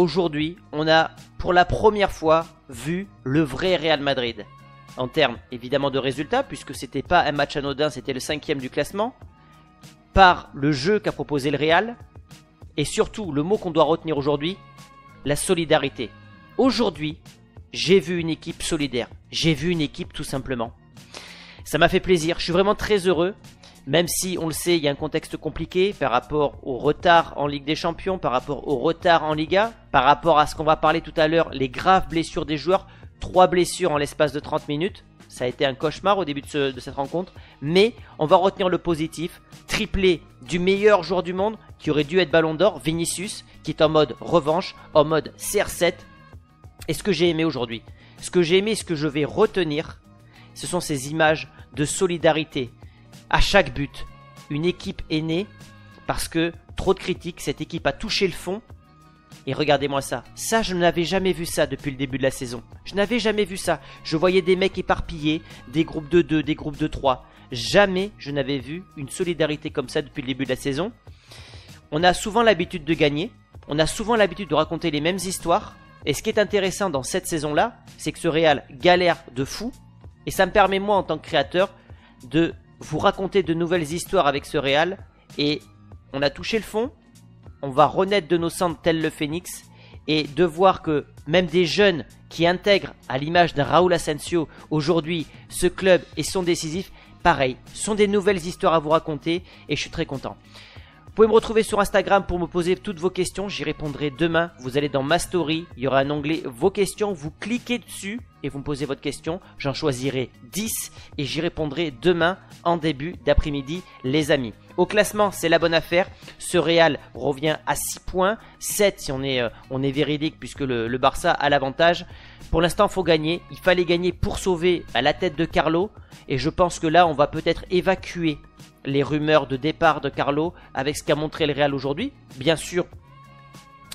aujourd'hui, on a pour la première fois vu le vrai Real Madrid. En termes évidemment de résultats, puisque c'était pas un match anodin, c'était le cinquième du classement. Par le jeu qu'a proposé le Real. Et surtout, le mot qu'on doit retenir aujourd'hui, la solidarité. Aujourd'hui, j'ai vu une équipe solidaire. J'ai vu une équipe tout simplement. Ça m'a fait plaisir. Je suis vraiment très heureux. Même si, on le sait, il y a un contexte compliqué par rapport au retard en Ligue des Champions, par rapport au retard en Liga, par rapport à ce qu'on va parler tout à l'heure, les graves blessures des joueurs. Trois blessures en l'espace de 30 minutes. Ça a été un cauchemar au début de, de, cette rencontre. Mais on va retenir le positif. Triplé du meilleur joueur du monde qui aurait dû être ballon d'or, Vinicius, qui est en mode revanche, en mode CR7. Et ce que j'ai aimé aujourd'hui, ce que j'ai aimé, ce que je vais retenir, ce sont ces images de solidarité. À chaque but, une équipe est née parce que trop de critiques, cette équipe a touché le fond. Et regardez-moi ça. Ça, je n'avais jamais vu ça depuis le début de la saison. Je n'avais jamais vu ça. Je voyais des mecs éparpillés, des groupes de 2, des groupes de 3. Jamais je n'avais vu une solidarité comme ça depuis le début de la saison. On a souvent l'habitude de gagner. On a souvent l'habitude de raconter les mêmes histoires. Et ce qui est intéressant dans cette saison-là, c'est que ce Real galère de fou. Et ça me permet, moi, en tant que créateur, de vous raconter de nouvelles histoires avec ce Real. Et on a touché le fond. On va renaître de nos cendres tel le phénix. Et de voir que même des jeunes qui intègrent à l'image d'un Raúl Asensio aujourd'hui ce club et sont décisifs, pareil, sont des nouvelles histoires à vous raconter et je suis très content. Vous pouvez me retrouver sur Instagram pour me poser toutes vos questions. J'y répondrai demain. Vous allez dans ma story. Il y aura un onglet vos questions. Vous cliquez dessus et vous me posez votre question. J'en choisirai 10 et j'y répondrai demain en début d'après-midi, les amis. Au classement, c'est la bonne affaire. Ce Real revient à 6 points. 7 si on est, euh, on est véridique puisque le, le Barça a l'avantage. Pour l'instant, faut gagner. Il fallait gagner pour sauver à la tête de Carlo. Et je pense que là, on va peut-être évacuer les rumeurs de départ de Carlo avec ce qu'a montré le Real aujourd'hui. Bien sûr,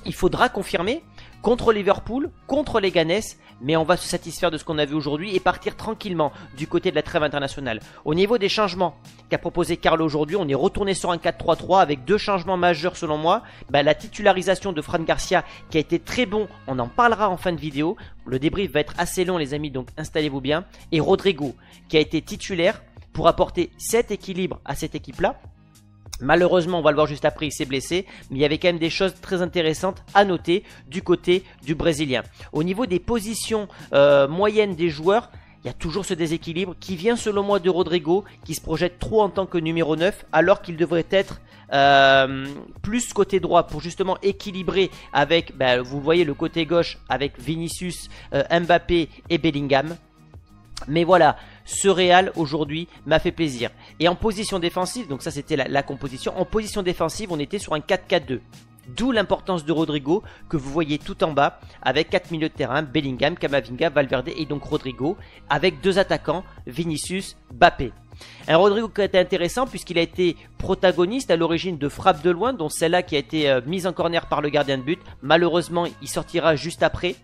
il faudra confirmer contre Liverpool, contre les Ganes, mais on va se satisfaire de ce qu'on a vu aujourd'hui et partir tranquillement du côté de la trêve internationale. Au niveau des changements qu'a proposé Carlo aujourd'hui, on est retourné sur un 4-3-3 avec deux changements majeurs selon moi. Bah, la titularisation de Fran Garcia qui a été très bon, on en parlera en fin de vidéo. Le débrief va être assez long les amis, donc installez-vous bien. Et Rodrigo qui a été titulaire pour apporter cet équilibre à cette équipe-là. Malheureusement, on va le voir juste après, il s'est blessé, mais il y avait quand même des choses très intéressantes à noter du côté du Brésilien. Au niveau des positions euh, moyennes des joueurs, il y a toujours ce déséquilibre qui vient selon moi de Rodrigo, qui se projette trop en tant que numéro 9, alors qu'il devrait être euh, plus côté droit pour justement équilibrer avec, ben, vous voyez le côté gauche avec Vinicius, euh, Mbappé et Bellingham. Mais voilà, ce Real aujourd'hui m'a fait plaisir. Et en position défensive, donc ça c'était la, composition, en position défensive on était sur un 4-4-2. D'où l'importance de Rodrigo que vous voyez tout en bas avec 4 milieux de terrain, Bellingham, Camavinga, Valverde et donc Rodrigo avec deux attaquants, Vinicius, Bappé. Un Rodrigo qui a été intéressant puisqu'il a été protagoniste à l'origine de frappes de loin, dont celle-là qui a été euh, mise en corner par le gardien de but. Malheureusement, il sortira juste après.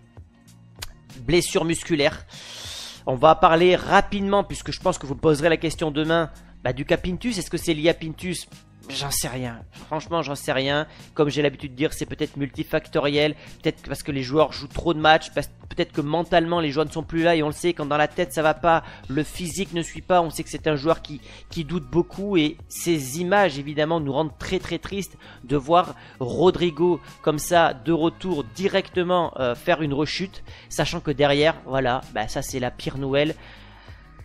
Blessure musculaire. On va parler rapidement, puisque je pense que vous poserez la question demain, bah, du cas Pintus. Est-ce que c'est lié à Pintus J'en sais rien. Franchement, j'en sais rien. Comme j'ai l'habitude de dire, c'est peut-être multifactoriel. Peut-être parce que les joueurs jouent trop de matchs. Peut-être que mentalement, les joueurs ne sont plus là. Et on le sait, quand dans la tête, ça va pas, le physique ne suit pas. On sait que c'est un joueur qui, qui doute beaucoup. Et ces images, évidemment, nous rendent très très tristes de voir Rodrigo comme ça, de retour, directement euh, faire une rechute. Sachant que derrière, voilà, bah, ça c'est la pire Noël.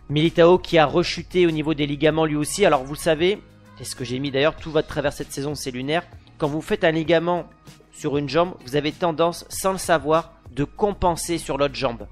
Militao qui a rechuté au niveau des ligaments lui aussi. Alors vous savez, c'est ce que j'ai mis d'ailleurs, tout va de travers cette saison, c'est lunaire. Quand vous faites un ligament sur une jambe, vous avez tendance, sans le savoir, de compenser sur l'autre jambe.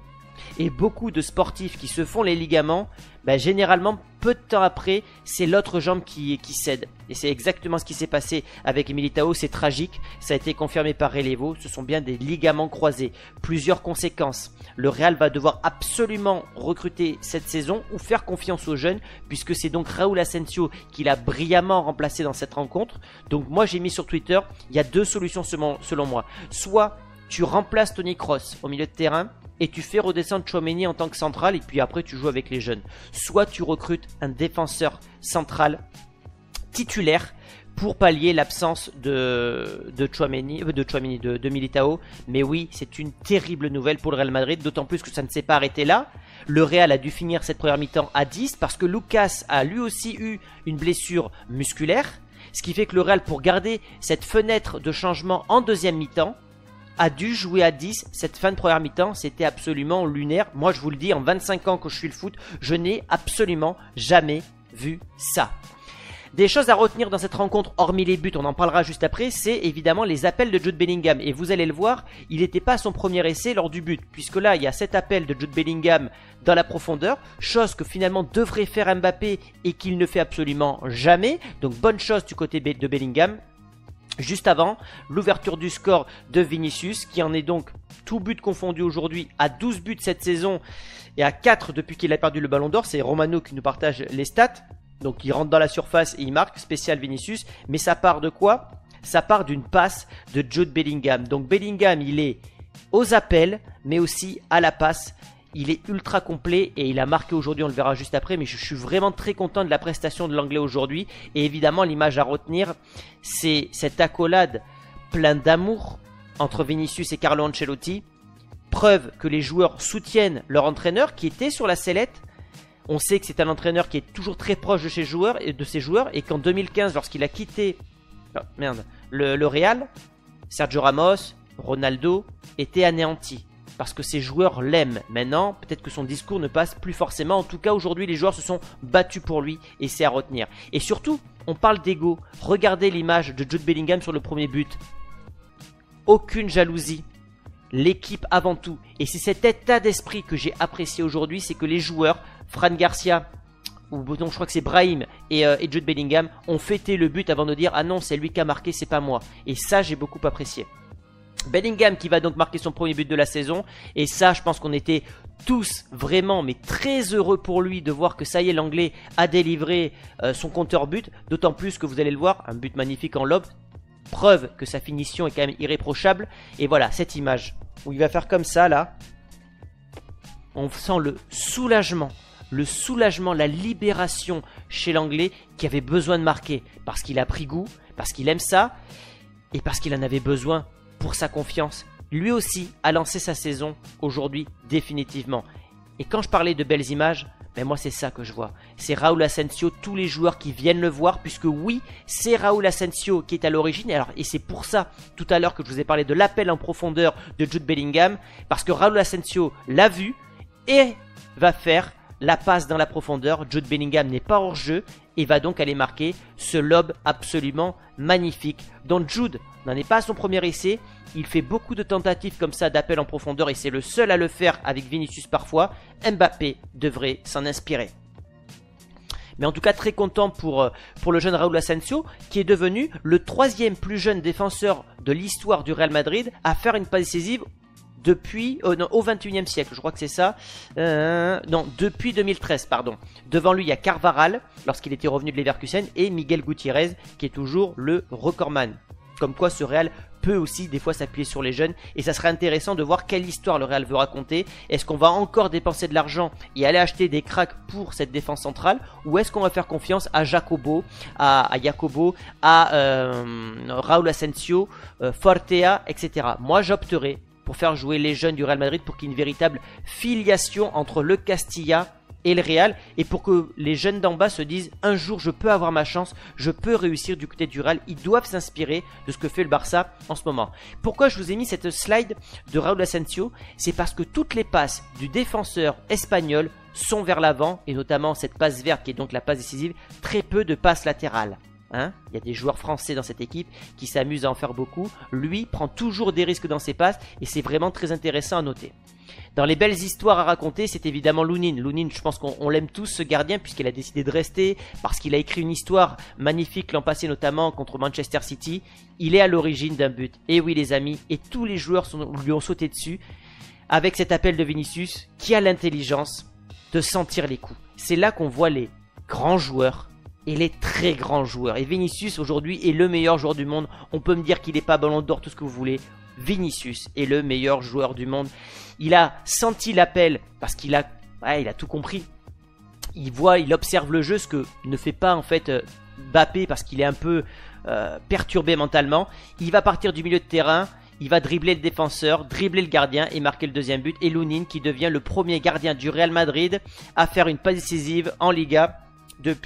Et beaucoup de sportifs qui se font les ligaments, bah, généralement, peu de temps après, c'est l'autre jambe qui, qui cède. Et c'est exactement ce qui s'est passé avec Militao, c'est tragique, ça a été confirmé par Relevo, ce sont bien des ligaments croisés. Plusieurs conséquences. Le Real va devoir absolument recruter cette saison ou faire confiance aux jeunes, puisque c'est donc Raúl Asensio qui l'a brillamment remplacé dans cette rencontre. Donc moi j'ai mis sur Twitter, il y a deux solutions selon moi. Soit tu remplaces Tony Cross au milieu de terrain, et tu fais redescendre Chouameni en tant que central et puis après tu joues avec les jeunes. Soit tu recrutes un défenseur central titulaire pour pallier l'absence de euh, de Chouameni, de, de Militao. Mais oui, c'est une terrible nouvelle pour le Real Madrid, d'autant plus que ça ne s'est pas arrêté là. Le Real a dû finir cette première mi-temps à 10 parce que Lucas a lui aussi eu une blessure musculaire, ce qui fait que le Real, pour garder cette fenêtre de changement en deuxième mi-temps, a dû jouer à 10 cette fin de première mi-temps. C'était absolument lunaire. Moi, je vous le dis, en 25 ans que je suis le foot, je n'ai absolument jamais vu ça. Des choses à retenir dans cette rencontre, hormis les buts, on en parlera juste après, c'est évidemment les appels de Jude Bellingham. Et vous allez le voir, il n'était pas son premier essai lors du but, puisque là, il y a cet appel de Jude Bellingham dans la profondeur, chose que finalement devrait faire Mbappé et qu'il ne fait absolument jamais. Donc bonne chose du côté de Bellingham. Juste avant, l'ouverture du score de Vinicius, qui en est donc tout but confondu aujourd'hui à 12 buts cette saison et à 4 depuis qu'il a perdu le ballon d'or. C'est Romano qui nous partage les stats. Donc il rentre dans la surface et il marque, spécial Vinicius. Mais ça part de quoi? Ça part d'une passe de Jude Bellingham. Donc Bellingham, il est aux appels, mais aussi à la passe. Il est ultra complet et il a marqué aujourd'hui, on le verra juste après, mais je suis vraiment très content de la prestation de l'anglais aujourd'hui. Et évidemment, l'image à retenir, c'est cette accolade plein d'amour entre Vinicius et Carlo Ancelotti. Preuve que les joueurs soutiennent leur entraîneur qui était sur la sellette. On sait que c'est un entraîneur qui est toujours très proche de ses joueurs et de ses joueurs et qu'en 2015, lorsqu'il a quitté oh, le, le Real, Sergio Ramos, Ronaldo étaient anéantis parce que ses joueurs l'aiment. Maintenant, peut-être que son discours ne passe plus forcément. En tout cas, aujourd'hui, les joueurs se sont battus pour lui et c'est à retenir. Et surtout, on parle d'ego. Regardez l'image de Jude Bellingham sur le premier but. Aucune jalousie. L'équipe avant tout. Et c'est cet état d'esprit que j'ai apprécié aujourd'hui, c'est que les joueurs, Fran Garcia, ou je crois que c'est Brahim et, euh, et Jude Bellingham, ont fêté le but avant de dire ah non, c'est lui qui a marqué, c'est pas moi. Et ça, j'ai beaucoup apprécié. Bellingham qui va donc marquer son premier but de la saison. Et ça, je pense qu'on était tous vraiment, mais très heureux pour lui de voir que ça y est, l'anglais a délivré euh, son compteur but. D'autant plus que vous allez le voir, un but magnifique en lob. Preuve que sa finition est quand même irréprochable. Et voilà, cette image où il va faire comme ça là. On sent le soulagement le soulagement, la libération chez l'anglais qui avait besoin de marquer parce qu'il a pris goût, parce qu'il aime ça et parce qu'il en avait besoin pour sa confiance. Lui aussi a lancé sa saison aujourd'hui définitivement. Et quand je parlais de belles images, ben moi c'est ça que je vois. C'est Raúl Asensio, tous les joueurs qui viennent le voir, puisque oui, c'est Raúl Asensio qui est à l'origine. Alors, et c'est pour ça, tout à l'heure, que je vous ai parlé de l'appel en profondeur de Jude Bellingham, parce que Raúl Asensio l'a vu et va faire la passe dans la profondeur. Jude Bellingham n'est pas hors jeu et va donc aller marquer ce lob absolument magnifique. dont Jude n'en est pas à son premier essai. Il fait beaucoup de tentatives comme ça d'appel en profondeur et c'est le seul à le faire avec Vinicius parfois. Mbappé devrait s'en inspirer. Mais en tout cas très content pour, euh, le jeune Raúl Asensio qui est devenu le troisième plus jeune défenseur de l'histoire du Real Madrid à faire une passe décisive depuis oh non, au 21e siècle, je crois que c'est ça. Euh, non, depuis 2013, pardon. Devant lui, il y a Carvaral lorsqu'il était revenu de Leverkusen et Miguel Gutiérrez qui est toujours le recordman. Comme quoi ce Real peut aussi des fois s'appuyer sur les jeunes et ça serait intéressant de voir quelle histoire le Real veut raconter. Est-ce qu'on va encore dépenser de l'argent et aller acheter des cracks pour cette défense centrale ou est-ce qu'on va faire confiance à Jacobo, à, à Jacobo, à euh, Raúl Asensio, euh, Fortea, etc. Moi j'opterais pour faire jouer les jeunes du Real Madrid pour qu'il y ait une véritable filiation entre le Castilla et le Real et pour que les jeunes d'en bas se disent un jour je peux avoir ma chance, je peux réussir du côté du Real. Ils doivent s'inspirer de ce que fait le Barça en ce moment. Pourquoi je vous ai mis cette slide de Raúl Asensio? C'est parce que toutes les passes du défenseur espagnol sont vers l'avant et notamment cette passe verte qui est donc la passe décisive, très peu de passes latérales. Hein il y a des joueurs français dans cette équipe qui s'amusent à en faire beaucoup. Lui prend toujours des risques dans ses passes et c'est vraiment très intéressant à noter. Dans les belles histoires à raconter, c'est évidemment Lounine. Lounine, je pense qu'on l'aime tous ce gardien puisqu'il a décidé de rester, parce qu'il a écrit une histoire magnifique l'an passé notamment contre Manchester City. Il est à l'origine d'un but. Et oui les amis, et tous les joueurs lui ont sauté dessus avec cet appel de Vinicius qui a l'intelligence de sentir les coups. C'est là qu'on voit les grands joueurs et les très grands joueurs. Et Vinicius aujourd'hui est le meilleur joueur du monde. On peut me dire qu'il n'est pas ballon d'or, tout ce que vous voulez. Vinicius est le meilleur joueur du monde. Il a senti l'appel parce qu'il a, il a tout compris. Il voit, il observe le jeu, ce que ne fait pas en fait euh, Bappé parce qu'il est un peu euh, perturbé mentalement. Il va partir du milieu de terrain, il va dribbler le défenseur, dribbler le gardien et marquer le deuxième but. Et Lunin qui devient le premier gardien du Real Madrid à faire une passe décisive en Liga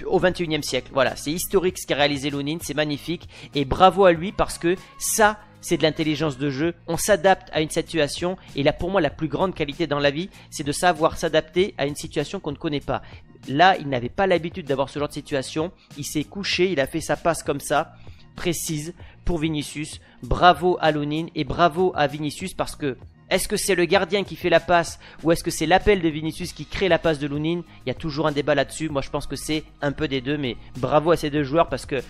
au 21e siècle. Voilà, c'est historique ce qu'a réalisé Lunin, c'est magnifique. Et bravo à lui parce que ça, c'est de l'intelligence de jeu. On s'adapte à une situation. Et là, pour moi, la plus grande qualité dans la vie, c'est de savoir s'adapter à une situation qu'on ne connaît pas. Là, il n'avait pas l'habitude d'avoir ce genre de situation. Il s'est couché, il a fait sa passe comme ça, précise, pour Vinicius. Bravo à Lunin et bravo à Vinicius parce que est-ce que c'est le gardien qui fait la passe ou est-ce que c'est l'appel de Vinicius qui crée la passe de Lunin Il y a toujours un débat là-dessus. Moi, je pense que c'est un peu des deux, mais bravo à ces deux joueurs parce que,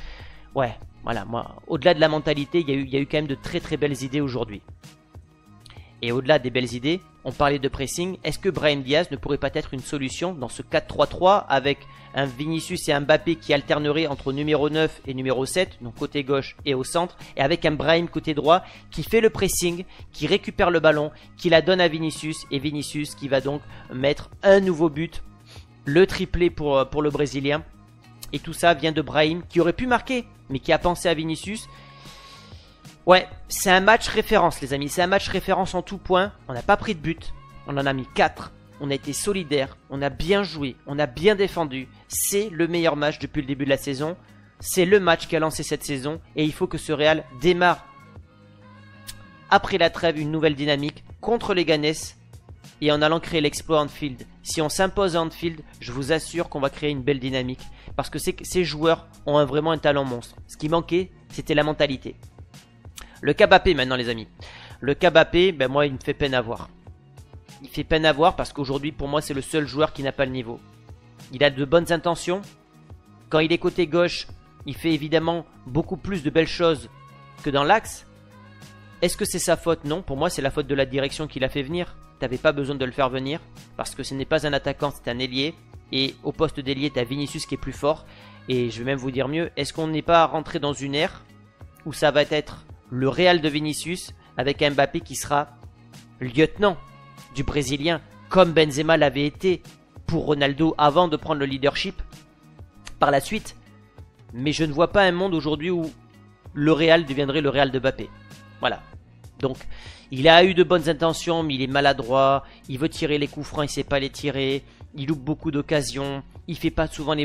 ouais, voilà, moi, au-delà de la mentalité, il y, a eu, il y a eu quand même de très très belles idées aujourd'hui. Et au-delà des belles idées, on parlait de pressing. Est-ce que Brian Diaz ne pourrait pas être une solution dans ce 4-3-3 avec un Vinicius et un Mbappé qui alterneraient entre numéro 9 et numéro 7, donc côté gauche et au centre, et avec un Brahim côté droit qui fait le pressing, qui récupère le ballon, qui la donne à Vinicius, et Vinicius qui va donc mettre un nouveau but, le triplé pour, pour le Brésilien. Et tout ça vient de Brahim qui aurait pu marquer, mais qui a pensé à Vinicius Ouais, c'est un match référence, les amis. C'est un match référence en tout point. On n'a pas pris de but. On en a mis 4. On a été solidaire. On a bien joué. On a bien défendu. C'est le meilleur match depuis le début de la saison. C'est le match qui a lancé cette saison. Et il faut que ce Real démarre après la trêve une nouvelle dynamique contre les Ganes et en allant créer l'exploit Anfield. Si on s'impose à Anfield, je vous assure qu'on va créer une belle dynamique. Parce que ces joueurs ont vraiment un talent monstre. Ce qui manquait, c'était la mentalité. Le Kabapé maintenant les amis. Le Kabapé, ben moi il me fait peine à voir. Il fait peine à voir parce qu'aujourd'hui pour moi c'est le seul joueur qui n'a pas le niveau. Il a de bonnes intentions. Quand il est côté gauche, il fait évidemment beaucoup plus de belles choses que dans l'axe. Est-ce que c'est sa faute? Non, pour moi c'est la faute de la direction qui l'a fait venir. T'avais pas besoin de le faire venir parce que ce n'est pas un attaquant, c'est un ailier. Et au poste d'ailier, t'as Vinicius qui est plus fort. Et je vais même vous dire mieux, est-ce qu'on n'est pas rentré dans une ère où ça va être le Real de Vinicius avec Mbappé qui sera lieutenant du Brésilien, comme Benzema l'avait été pour Ronaldo avant de prendre le leadership par la suite. Mais je ne vois pas un monde aujourd'hui où le Real deviendrait le Real de Mbappé. Voilà. Donc, il a eu de bonnes intentions, mais il est maladroit. Il veut tirer les coups francs, il sait pas les tirer. Il loupe beaucoup d'occasions. Il fait pas souvent les,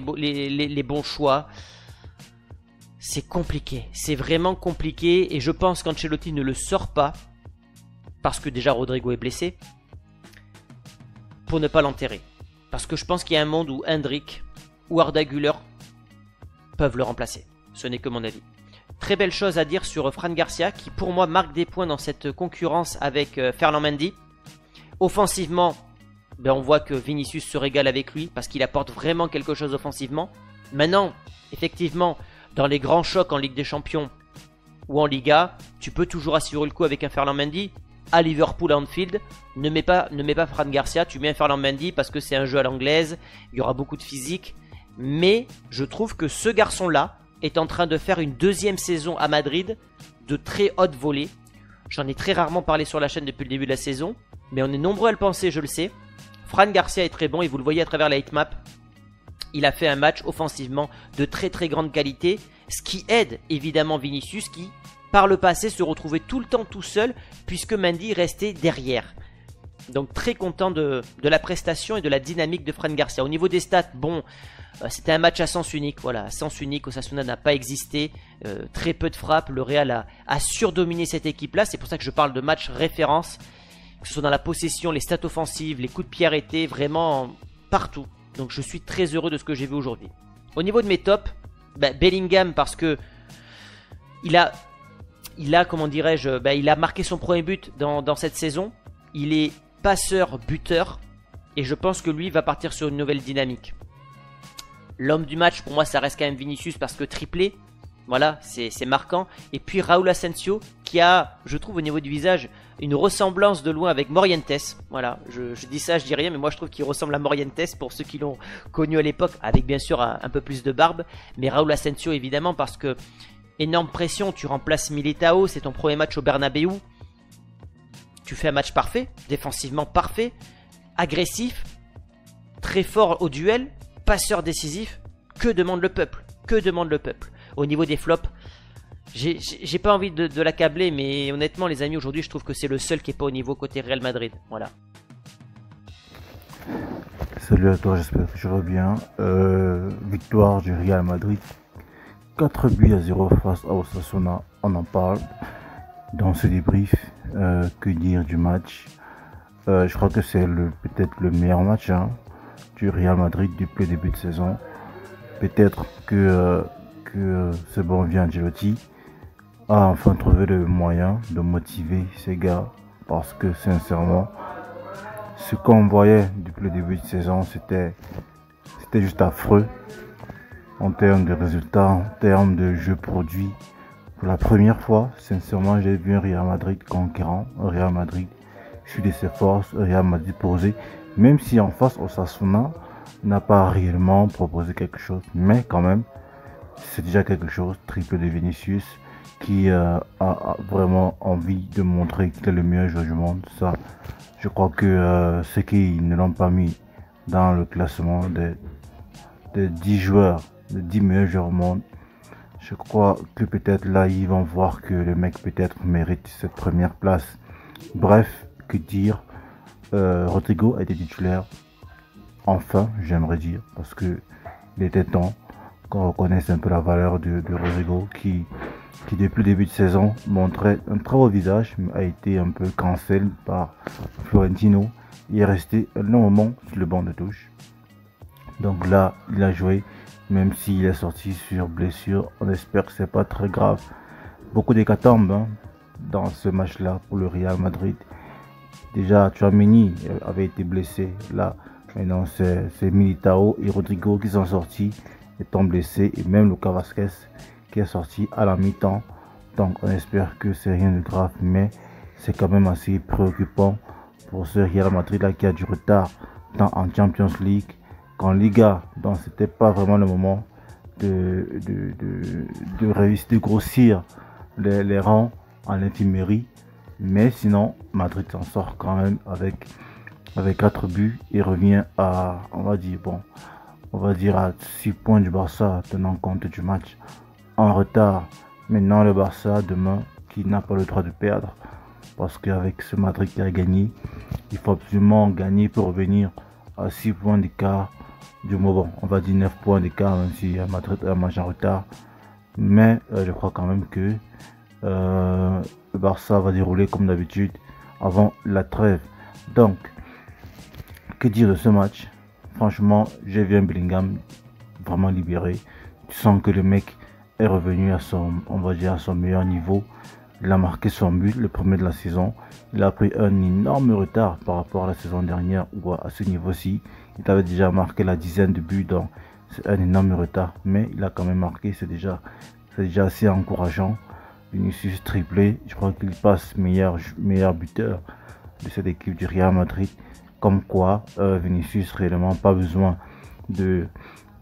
les bons choix c'est compliqué. C'est vraiment compliqué et je pense qu'Ancelotti ne le sort pas parce que déjà Rodrigo est blessé pour ne pas l'enterrer. Parce que je pense qu'il y a un monde où Hendrik ou Arda Güler peuvent le remplacer. Ce n'est que mon avis. Très belle chose à dire sur Fran Garcia qui pour moi marque des points dans cette concurrence avec euh, Ferland Mendy. Offensivement, ben on voit que Vinicius se régale avec lui parce qu'il apporte vraiment quelque chose offensivement. Maintenant, effectivement, dans les grands chocs en Ligue des Champions ou en Liga, tu peux toujours assurer le coup avec un Ferland Mendy. À Liverpool, Anfield, ne mets pas, ne mets pas Fran Garcia, tu mets un Ferland Mendy parce que c'est un jeu à l'anglaise, il y aura beaucoup de physique. Mais je trouve que ce garçon-là est en train de faire une deuxième saison à Madrid de très haute volée. J'en ai très rarement parlé sur la chaîne depuis le début de la saison, mais on est nombreux à le penser, je le sais. Fran Garcia est très bon et vous le voyez à travers la hitmap il a fait un match offensivement de très très grande qualité, ce qui aide évidemment Vinicius qui, par le passé, se retrouvait tout le temps tout seul puisque Mendy restait derrière. Donc très content de, la prestation et de la dynamique de Fran Garcia. Au niveau des stats, bon, euh, c'était un match à sens unique. Voilà, à sens unique, Osasuna n'a pas existé. Euh, très peu de frappes. Le Real a, a surdominé cette équipe-là. C'est pour ça que je parle de match référence. Que ce soit dans la possession, les stats offensives, les coups de pied arrêtés, vraiment partout. Donc je suis très heureux de ce que j'ai vu aujourd'hui. Au niveau de mes tops, bah, Bellingham parce que il a, il a comment dirais-je, bah, il a marqué son premier but dans, cette saison. Il est passeur, buteur, et je pense que lui va partir sur une nouvelle dynamique. L'homme du match, pour moi, ça reste quand même Vinicius parce que triplé, voilà, c'est marquant. Et puis Raúl Asensio, qui a, je trouve, au niveau du visage, une ressemblance de loin avec Morientes. Voilà, je, dis ça, je dis rien, mais moi je trouve qu'il ressemble à Morientes pour ceux qui l'ont connu à l'époque, avec bien sûr un, peu plus de barbe. Mais Raúl Asensio, évidemment, parce que énorme pression, tu remplaces Militao, c'est ton premier match au Bernabeu. Tu fais un match parfait, défensivement parfait, agressif, très fort au duel, passeur décisif. Que demande le peuple? Que demande le peuple? Au niveau des flops, j'ai pas envie de, l'accabler, mais honnêtement, les amis, aujourd'hui, je trouve que c'est le seul qui est pas au niveau côté Real Madrid. Voilà. Salut à toi, j'espère que tu vas bien. Euh, victoire du Real Madrid. 4 buts à 0 face à Osasuna. On en parle dans ce débrief. Euh, que dire du match? Euh, Je crois que c'est peut-être le meilleur match hein, du Real Madrid depuis le début de saison. Peut-être que, que ce bon vient Angelotti a enfin trouvé le moyen de motiver ces gars. Parce que sincèrement, ce qu'on voyait depuis le début de saison, c'était juste affreux. En termes de résultats, en termes de jeux produits. Pour la première fois, sincèrement, j'ai vu un Real Madrid conquérant, un Real Madrid suis de ses forces, un Real Madrid posé, même si en face, Osasuna n'a pas réellement proposé quelque chose, mais quand même, c'est déjà quelque chose, triple de Vinicius, qui euh, a, vraiment envie de montrer qu'il est le meilleur joueur du monde. Ça, je crois que euh, ceux qui ne l'ont pas mis dans le classement des, des 10 joueurs, des 10 meilleurs joueurs au monde, je crois que peut-être là, ils vont voir que le mec peut-être mérite cette première place. Bref, que dire euh, Rodrigo a été titulaire. Enfin, j'aimerais dire, parce que il était temps qu'on reconnaisse un peu la valeur de, de Rodrigo qui qui depuis le début de saison montrait un très beau visage, a été un peu cancel par Florentino. Il est resté un long moment sur le banc de touche. Donc là, il a joué, même s'il est sorti sur blessure. On espère que c'est pas très grave. Beaucoup d'hécatombes hein, dans ce match-là pour le Real Madrid. Déjà, Chouameni avait été blessé. Là, maintenant, c'est Militao et Rodrigo qui sont sortis, étant blessés, et même Lucas Vasquez est sorti à la mi-temps. Donc on espère que c'est rien de grave, mais c'est quand même assez préoccupant pour ce Real Madrid là qui a du retard tant en Champions League qu'en Liga. Donc c'était pas vraiment le moment de, de, de, réussir, de grossir les, les rangs en infirmerie. Mais sinon, Madrid s'en sort quand même avec, avec 4 buts et revient à, on va dire, bon, on va dire à 6 points du Barça tenant compte du match en retard. Maintenant, le Barça, demain, qui n'a pas le droit de perdre. Parce qu'avec ce Madrid qui a gagné, il faut absolument gagner pour revenir à 6 points d'écart. Du moment, on va dire 9 points d'écart, même si Madrid a un match en retard. Mais euh, je crois quand même que euh, le Barça va dérouler comme d'habitude avant la trêve. Donc, que dire de ce match? Franchement, j'ai vu un Bellingham vraiment libéré. Tu sens que le mec est revenu à son, on va dire, à son meilleur niveau. Il a marqué son but, le premier de la saison. Il a pris un énorme retard par rapport à la saison dernière ou à ce niveau-ci. Il avait déjà marqué la dizaine de buts, donc c'est un énorme retard. Mais il a quand même marqué, c'est déjà, c'est déjà assez encourageant. Vinicius triplé, je crois qu'il passe meilleur, meilleur buteur de cette équipe du Real Madrid. Comme quoi, euh, Vinicius réellement pas besoin de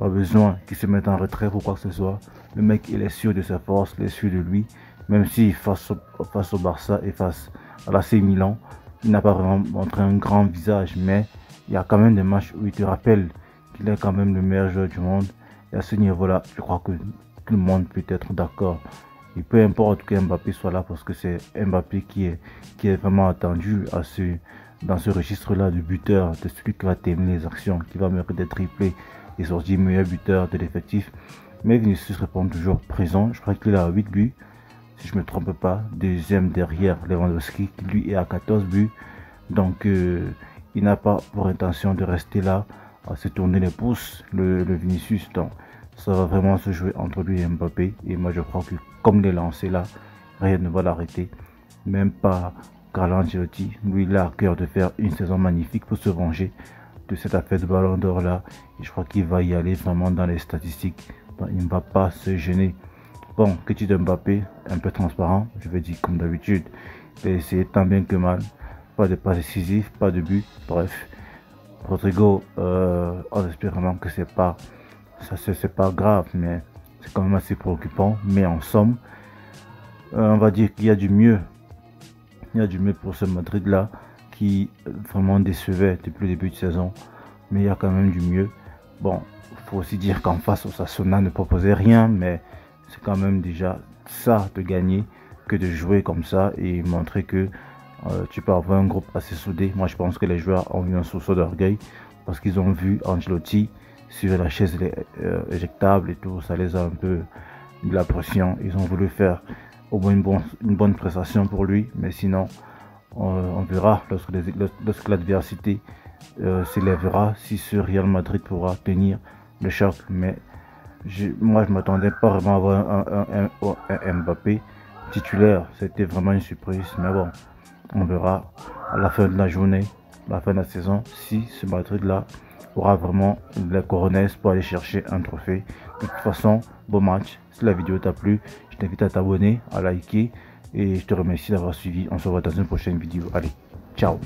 pas besoin qu'il se mette en retrait ou quoi que ce soit. Le mec, il est sûr de sa force, il est sûr de lui. Même si face au, Barça et face à la C Milan, il n'a pas vraiment montré un grand visage. Mais il y a quand même des matchs où il te rappelle qu'il est quand même le meilleur joueur du monde. Et à ce niveau-là, je crois que tout le monde peut être d'accord. Et peu importe que Mbappé soit là, parce que c'est Mbappé qui est, qui est vraiment attendu dans ce registre-là de buteur, de celui qui va terminer les actions, qui va mettre des triplés, et sorti meilleur buteur de l'effectif. Mais Vinicius répond toujours présent. Je crois qu'il a 8 buts, si je ne me trompe pas. Deuxième derrière Lewandowski, qui lui est à 14 buts. Donc euh, il n'a pas pour intention de rester là à se tourner les pouces, le, Vinicius. Donc ça va vraiment se jouer entre lui et Mbappé. Et moi je crois que comme il est lancé là, rien ne va l'arrêter. Même pas Carlo Ancelotti. Lui il a à cœur de faire une saison magnifique pour se venger de cette affaire de ballon d'or là. Je crois qu'il va y aller vraiment dans les statistiques. il ne va pas se gêner. Bon, tu Mbappé, un peu transparent, je vais dire comme d'habitude. Il a tant bien que mal. Pas de pas décisif, pas de but, bref. Rodrigo, euh, on espère vraiment que c'est pas, ça c'est pas grave, mais c'est quand même assez préoccupant. Mais en somme, euh, on va dire qu'il y a du mieux. Il y a du mieux pour ce Madrid là qui vraiment décevait depuis le début de saison. Mais il y a quand même du mieux. Bon, faut aussi dire qu'en face, Osasuna ne proposait rien, mais c'est quand même déjà ça de gagner que de jouer comme ça et montrer que euh, tu peux avoir un groupe assez soudé. Moi, je pense que les joueurs ont eu un source d'orgueil parce qu'ils ont vu Angelotti sur la chaise euh, éjectable et tout. Ça les a un peu de la pression. Ils ont voulu faire au moins une, une bonne prestation pour lui, mais sinon, on verra lorsque l'adversité euh, s'élèvera si ce Real Madrid pourra tenir le choc. Mais moi, je m'attendais pas vraiment à avoir un, Mbappé titulaire. C'était vraiment une surprise. Mais bon, on verra à la fin de la journée, à la fin de la saison, si ce Madrid-là aura vraiment la coronets pour aller chercher un trophée. De toute façon, bon match. Si la vidéo t'a plu, je t'invite à t'abonner, à liker et je te remercie d'avoir suivi. On se revoit dans une prochaine vidéo. Allez, ciao